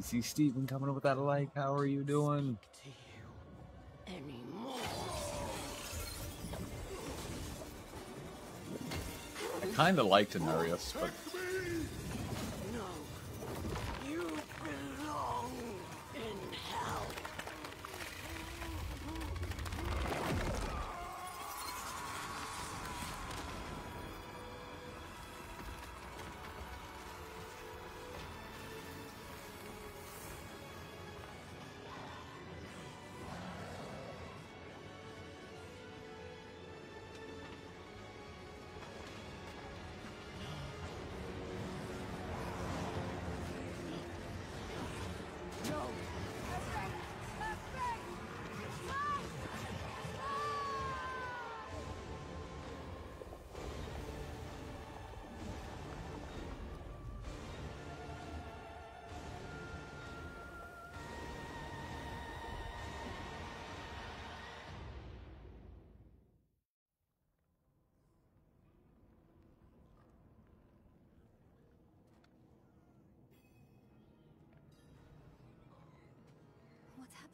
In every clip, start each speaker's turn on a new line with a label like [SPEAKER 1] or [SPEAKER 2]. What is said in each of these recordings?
[SPEAKER 1] You see Steven coming up with that like, how are you doing? I kinda like Denarius, but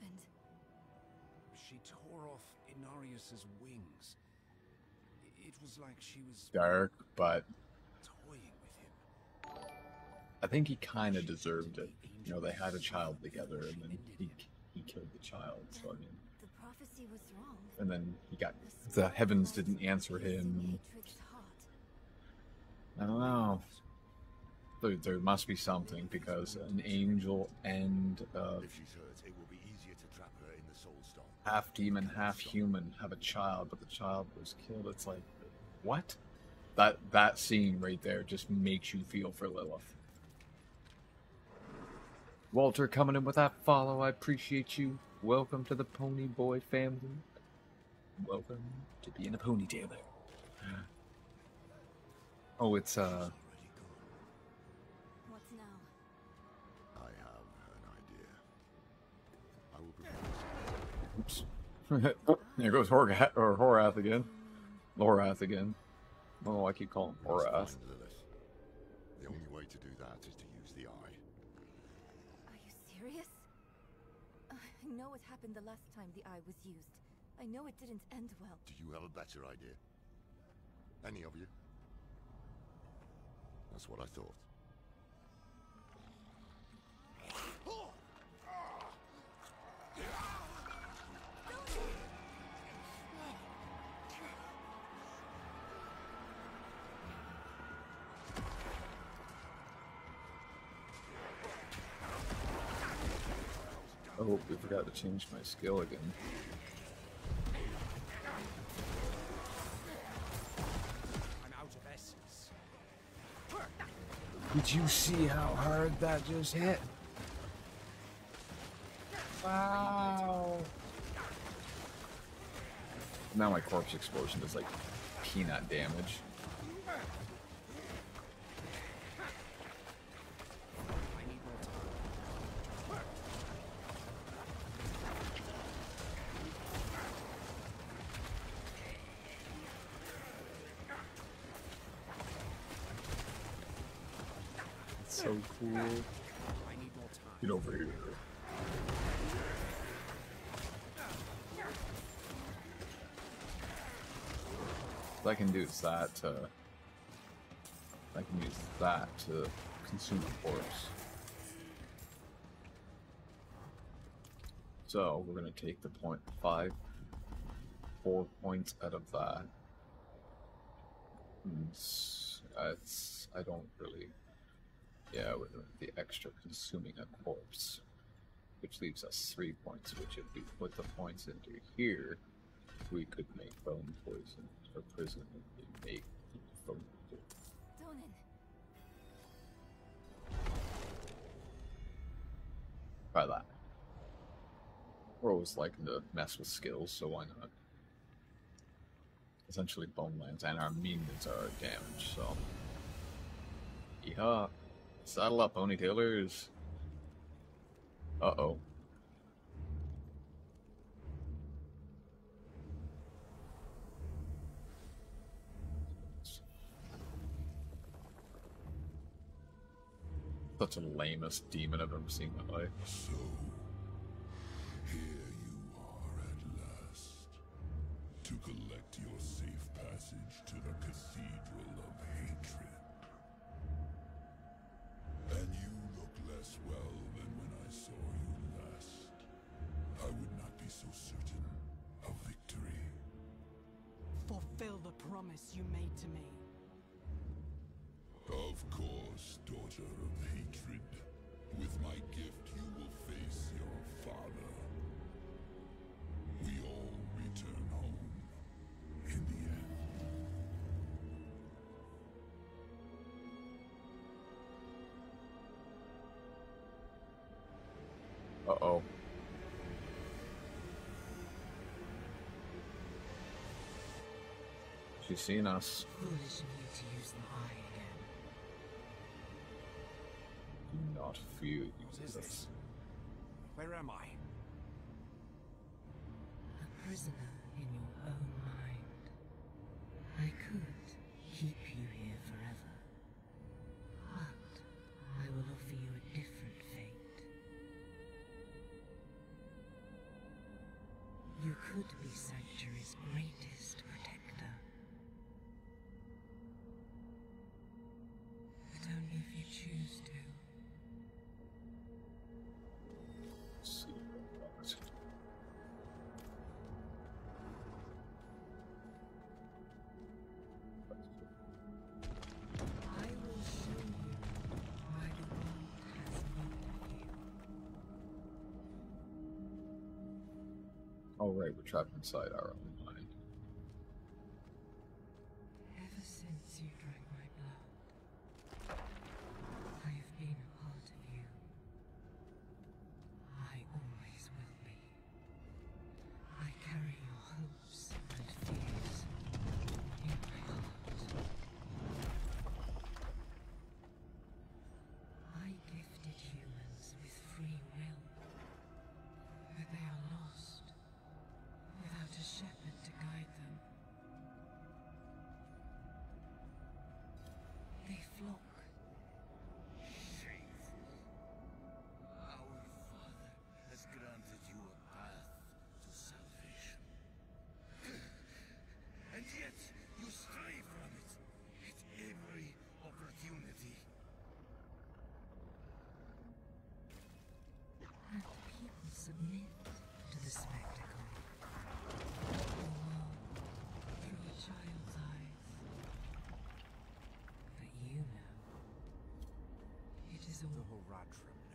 [SPEAKER 2] happened?
[SPEAKER 3] She tore off Inarius's wings. It was like she was
[SPEAKER 1] dark, but
[SPEAKER 3] toying with him.
[SPEAKER 1] I think he kinda deserved it. You know, they had a child together and then he he killed the child, so I mean
[SPEAKER 2] The prophecy was wrong.
[SPEAKER 1] and then he got the heavens didn't answer him. I don't know. There, there must be something because an angel and uh,
[SPEAKER 4] If she's hurt, it will be easier to trap her in the soul stone.
[SPEAKER 1] half demon, half human have a child, but the child was killed. It's like, what? That that scene right there just makes you feel for Lilith. Walter coming in with that follow. I appreciate you. Welcome to the Pony Boy family. Welcome to being a ponytailer. Oh, it's uh there goes Horga- or Horath again. Lorath again. Oh, I keep calling him Horath.
[SPEAKER 4] Lilith. The only way to do that is to use the eye.
[SPEAKER 2] Are you serious? I know what happened the last time the eye was used. I know it didn't end well.
[SPEAKER 4] Do you have a better idea? Any of you? That's what I thought.
[SPEAKER 1] Oh, we forgot to change my skill again.
[SPEAKER 3] I'm out of essence.
[SPEAKER 1] Did you see how hard that just hit? Wow. Now my corpse explosion does like peanut damage. So cool. Get over here. I can do that to. I can use that to consume a corpse. So we're gonna take the point five, four points out of that. Hmm, it's I don't really yeah, with the- extra consuming a corpse, which leaves us three points. Which, if we put the points into here, we could make bone poison or prison. and make bone poison. Try that. We're always liking to mess with skills, so why not? Essentially, bone lands and our minions are damaged, so. Yeehaw. Saddle up, ponytailers. Uh oh. The such a lamest demon I've ever seen in my life.
[SPEAKER 5] So, here you are at last, to collect your safe passage to
[SPEAKER 6] Fulfill the promise you made to me.
[SPEAKER 5] Of course, daughter of hatred. With my gift, you will face your father. We all return home in the end.
[SPEAKER 1] Uh She's seen us.
[SPEAKER 6] Foolish of you to use the eye again.
[SPEAKER 1] Do not fear
[SPEAKER 3] What is
[SPEAKER 1] using
[SPEAKER 3] this?
[SPEAKER 1] this.
[SPEAKER 3] Where am I?
[SPEAKER 6] A prisoner in your own mind. I could keep you here forever. But I will offer you a different fate. You could be Sanctuary's greatest protector. Of you.
[SPEAKER 1] Oh right, we're trapped inside our own
[SPEAKER 6] Know, it